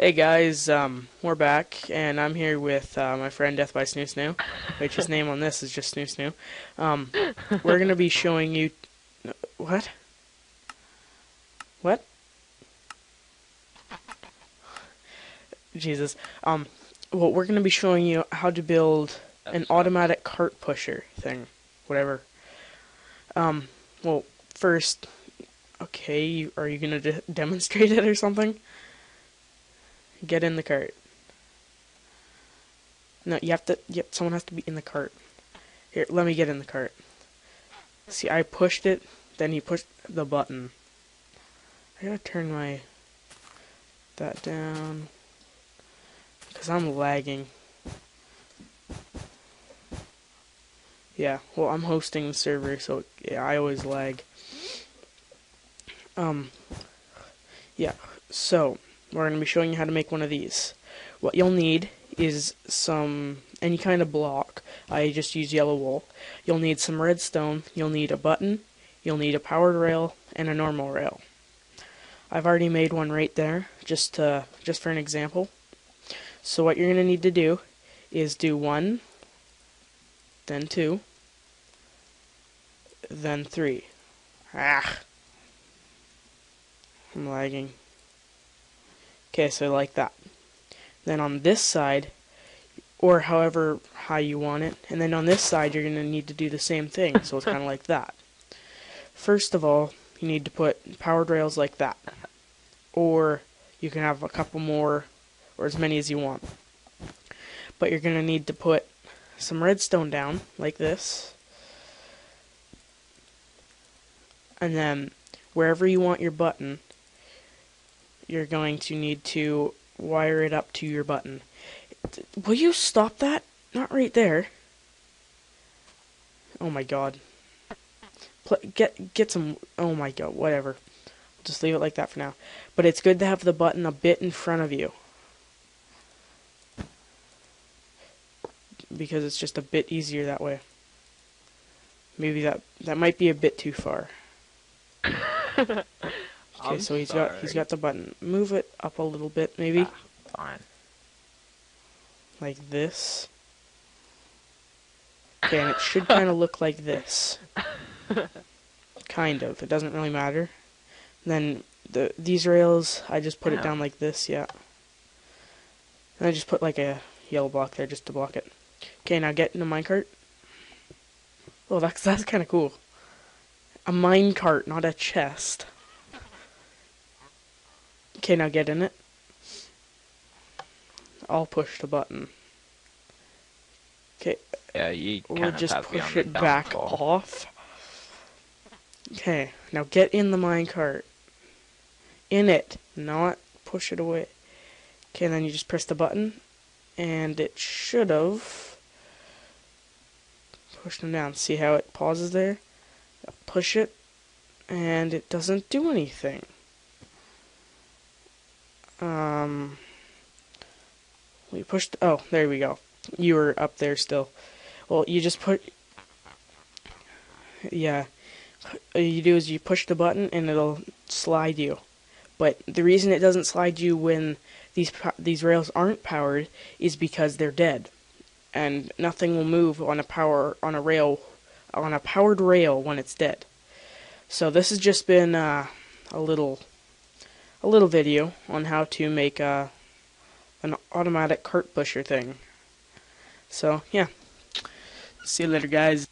Hey guys, um, we're back, and I'm here with uh, my friend Death by Snoo Snoo, which his name on this is just Snoo Snoo. Um, we're gonna be showing you what? What? Jesus. Um, well, we're gonna be showing you how to build an automatic cart pusher thing, whatever. Um, well, first, okay, are you gonna de- demonstrate it or something? Get in the cart. No, you have to. Yep, someone has to be in the cart. Here, let me get in the cart. See, I pushed it, then he pushed the button. I gotta turn my that down because I'm lagging. Yeah, well, I'm hosting the server, so yeah, I always lag. Um, yeah, so we're going to be showing you how to make one of these. What you'll need is some any kind of block. I just use yellow wool. You'll need some redstone, you'll need a button, you'll need a powered rail, and a normal rail. I've already made one right there, just to, just for an example. So what you're going to need to do is do one, then two, then three. Ah! I'm lagging. Okay, so like that. Then on this side, or however high you want it, and then on this side you're going to need to do the same thing, so it's kind of like that. First of all, you need to put powered rails like that. Or you can have a couple more, or as many as you want. But you're going to need to put some redstone down, like this. And then, wherever you want your button, you're going to need to wire it up to your button. Will you stop that? Not right there. Oh my god. get get some. Oh my god. Whatever. Just leave it like that for now. But it's good to have the button a bit in front of you. Because it's just a bit easier that way. Maybe that that might be a bit too far. Okay, I'm so he's sorry. got he's got the button. Move it up a little bit, maybe. Ah, fine. Like this. Okay, and it should kind of look like this. kind of. It doesn't really matter. then the these rails, I just put it down like this. Yeah. And I just put like a yellow block there just to block it. Okay, now get in the minecart. Oh, that's that's kind of cool. A minecart, not a chest. Okay, now get in it. I'll push the button. Okay. Yeah, you we'll just push it back off. Okay, now get in the minecart. In it, not push it away. Okay, then you just press the button, and it should have pushed them down. See how it pauses there? Push it, and it doesn't do anything. Um, we pushed. Oh, there we go. You were up there still. Well, you just put. Yeah, all you do is you push the button and it'll slide you. But the reason it doesn't slide you when these these rails aren't powered is because they're dead, and nothing will move on a power on a rail on a powered rail when it's dead. So this has just been uh, a little a little video on how to make a, an automatic cart pusher thing. So, yeah. See you later, guys.